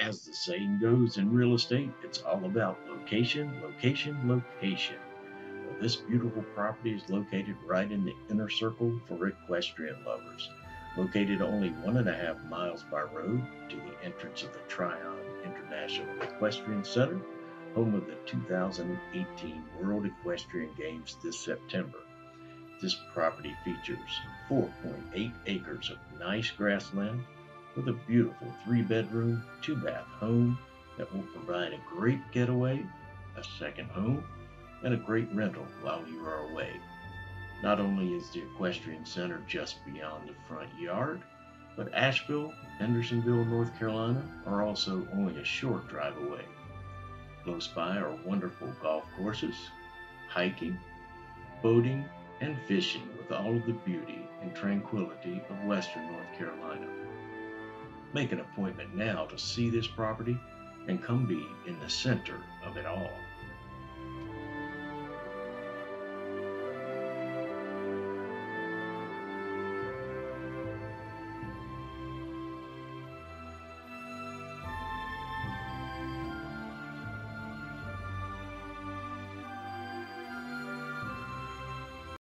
As the saying goes in real estate, it's all about location, location, location. Well, this beautiful property is located right in the inner circle for equestrian lovers. Located only one and a half miles by road to the entrance of the Tryon International Equestrian Center, home of the 2018 World Equestrian Games this September. This property features 4.8 acres of nice grassland with a beautiful three bedroom, two bath home that will provide a great getaway, a second home, and a great rental while you are away. Not only is the equestrian center just beyond the front yard, but Asheville, Hendersonville, North Carolina are also only a short drive away. Close by are wonderful golf courses, hiking, boating, and fishing with all of the beauty and tranquility of western North Carolina. Make an appointment now to see this property and come be in the center of it all.